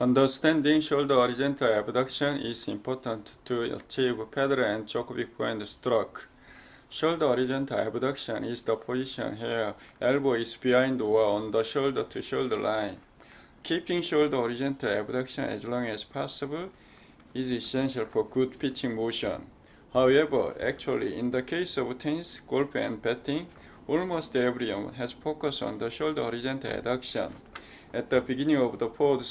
Understanding shoulder horizontal abduction is important to achieve Federer and Djokovic point stroke. Shoulder horizontal abduction is the position here elbow is behind or on the shoulder to shoulder line. Keeping shoulder horizontal abduction as long as possible is essential for good pitching motion. However, actually, in the case of tennis, golf, and batting, almost everyone has focused on the shoulder horizontal abduction. At the beginning of the forward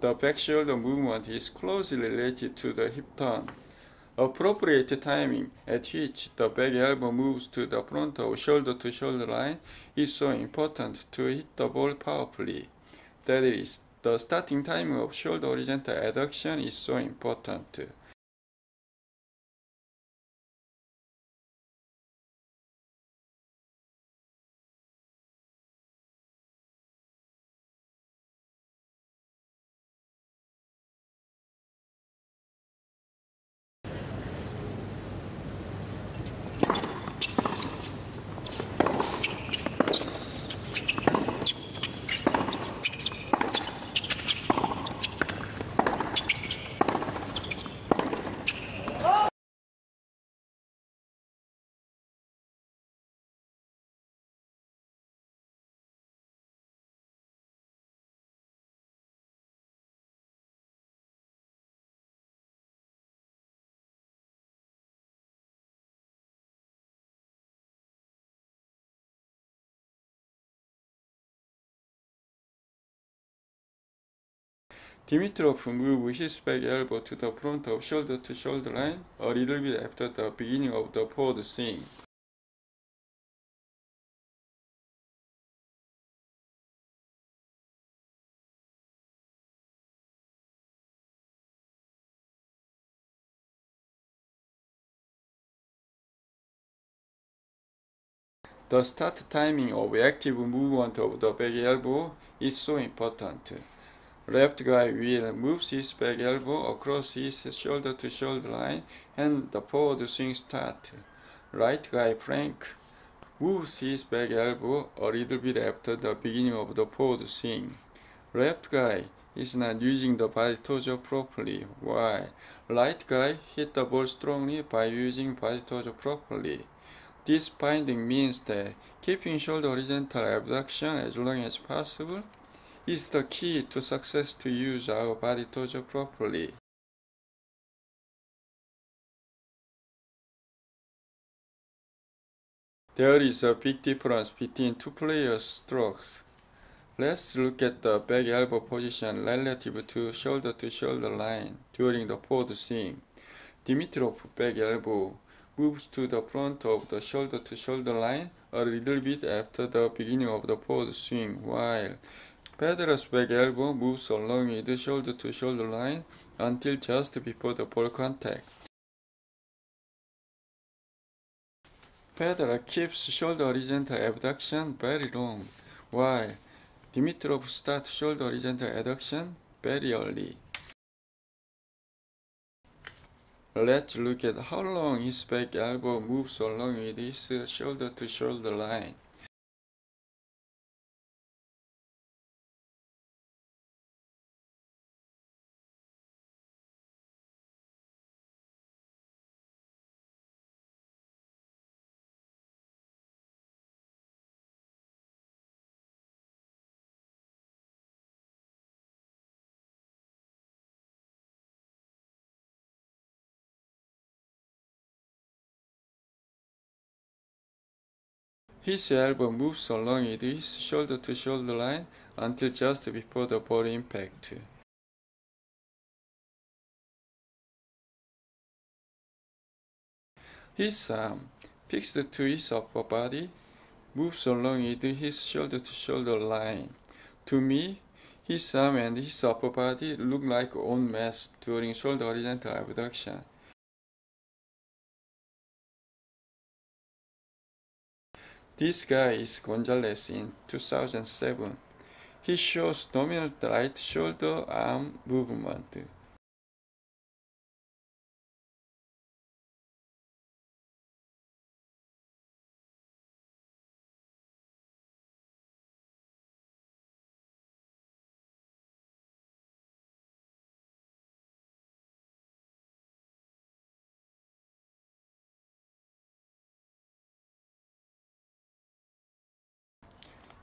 the back shoulder movement is closely related to the hip turn. Appropriate timing at which the back elbow moves to the front of shoulder to shoulder line is so important to hit the ball powerfully. That is, the starting time of shoulder horizontal adduction is so important. Dimitrov moved his back elbow to the front of shoulder to shoulder line a little bit after the beginning of the forward swing. The start timing of active movement of the back elbow is so important. Left guy will move his back elbow across his shoulder to shoulder line and the forward swing start. Right guy Frank moves his back elbow a little bit after the beginning of the forward swing. Left guy is not using the body torso properly, Why? right guy hit the ball strongly by using body torso properly. This finding means that keeping shoulder horizontal abduction as long as possible is the key to success to use our body torso properly. There is a big difference between two players' strokes. Let's look at the back elbow position relative to shoulder to shoulder line during the forward swing. Dimitrov back elbow moves to the front of the shoulder to shoulder line a little bit after the beginning of the forward swing, while Federer's back elbow moves along with shoulder to shoulder line until just before the ball contact. Federer keeps shoulder horizontal abduction very long, while Dimitrov starts shoulder horizontal adduction very early. Let's look at how long his back elbow moves along with his shoulder to shoulder line. His elbow moves along with his shoulder to shoulder line until just before the ball impact. His arm, fixed to his upper body, moves along with his shoulder to shoulder line. To me, his arm and his upper body look like one mass during shoulder horizontal abduction. This guy is Gonzalez in 2007. He shows dominant right shoulder arm movement.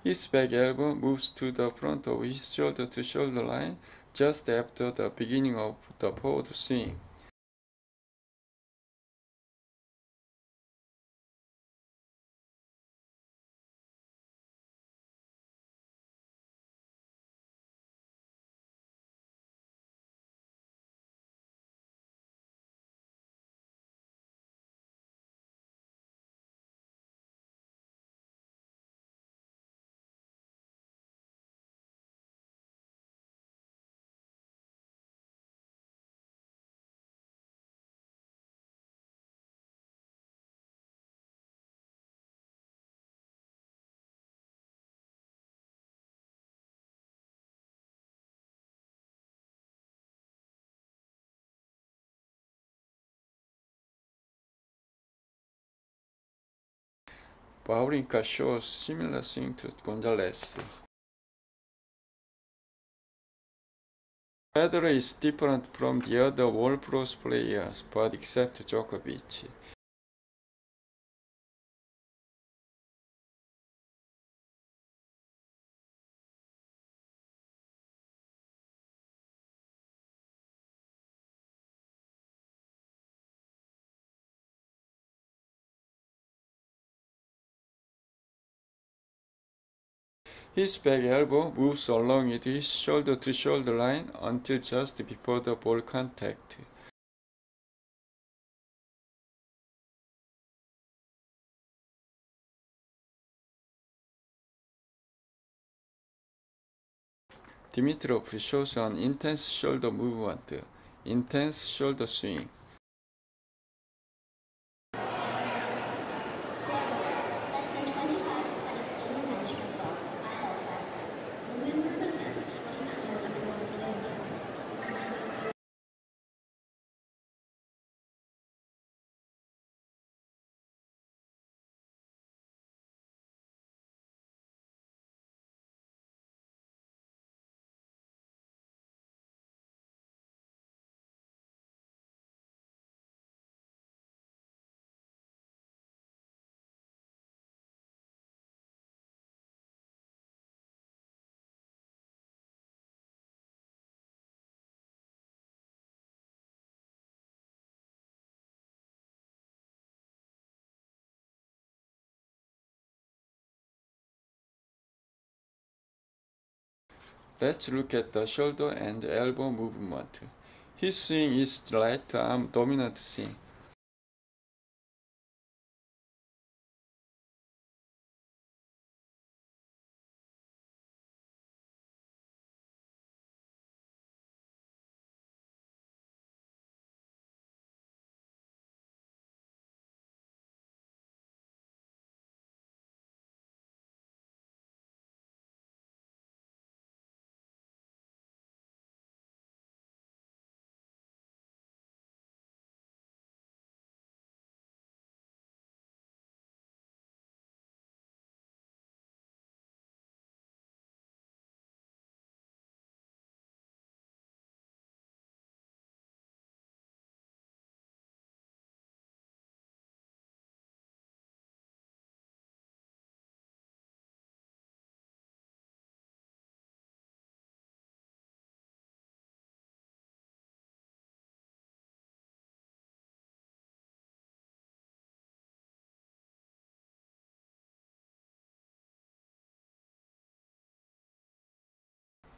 His back elbow moves to the front of his shoulder to shoulder line just after the beginning of the forward swing. Wawrinka shows similar swing to Gonzalez. Federer is different from the other World Pros players, but except Djokovic. His back elbow moves along with his shoulder to shoulder line until just before the ball contact. Dimitrov shows an intense shoulder movement, intense shoulder swing. Let's look at the shoulder and elbow movement. His swing is right arm um, dominant swing.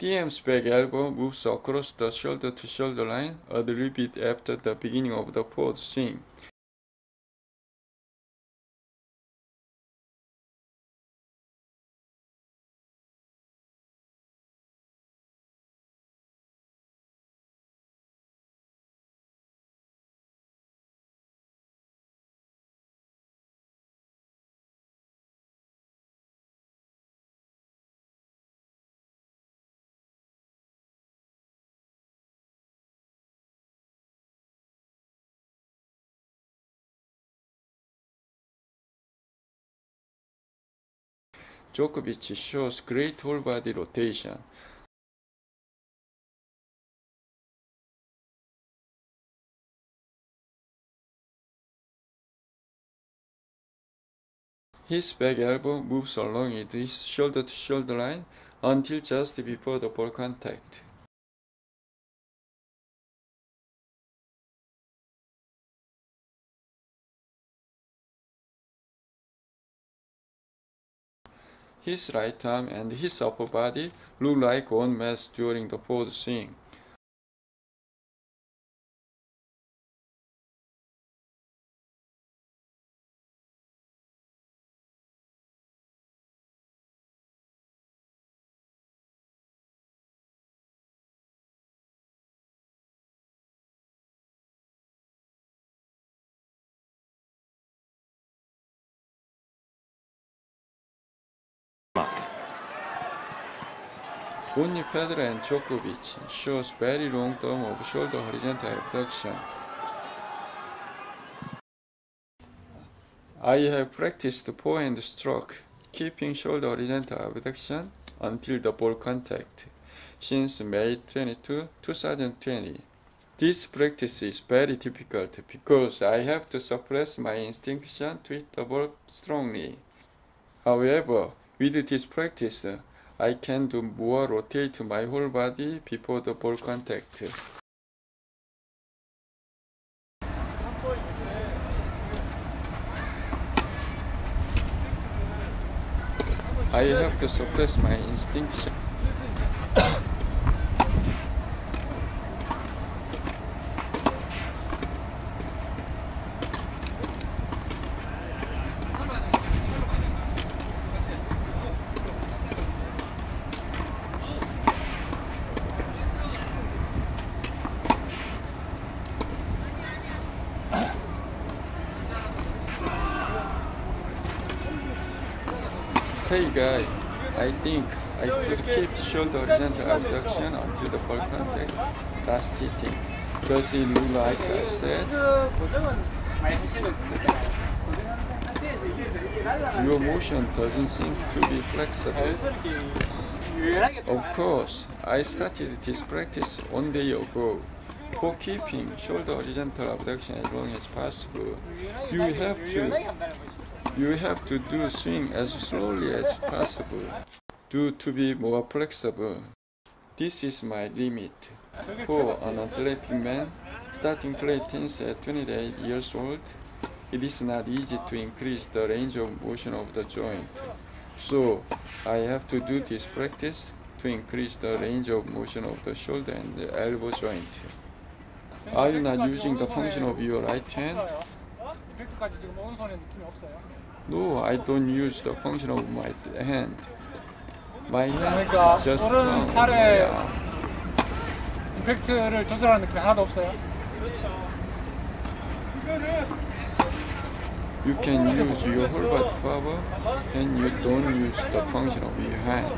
Thiem's back elbow moves across the shoulder to shoulder line a little bit after the beginning of the forward swing. Djokovic shows great whole body rotation. His back elbow moves along his shoulder to shoulder line until just before the ball contact. His right arm and his upper body look like one mass during the forward swing. Only Federer and Djokovic shows very long term of shoulder horizontal abduction. I have practiced forehand stroke, keeping shoulder horizontal abduction until the ball contact since May 22, 2020. This practice is very difficult because I have to suppress my instinction to hit the ball strongly. However, with this practice, I can do more rotate my whole body before the ball contact. I have to suppress my instinction. guy. I think I could keep shoulder oriented abduction until the ball contact last hitting. Does it look like I said? Your motion doesn't seem to be flexible. Of course, I started this practice one day ago. For keeping shoulder horizontal abduction as long as possible, you have to you have to do swing as slowly as possible. Do to be more flexible. This is my limit. For an athletic man, starting play tennis at 28 years old, it is not easy to increase the range of motion of the joint. So I have to do this practice to increase the range of motion of the shoulder and the elbow joint. Are you not using the function of your right hand? 어? 이펙트까지 지금 오른손에 느낌이 없어요. No, I don't use the function of my hand. My hand 그러니까 is just 오른 one. 팔에 Yeah. 임팩트를 조절하는 느낌이 하나도 없어요. You can use your whole body power and you don't use the function of your hand.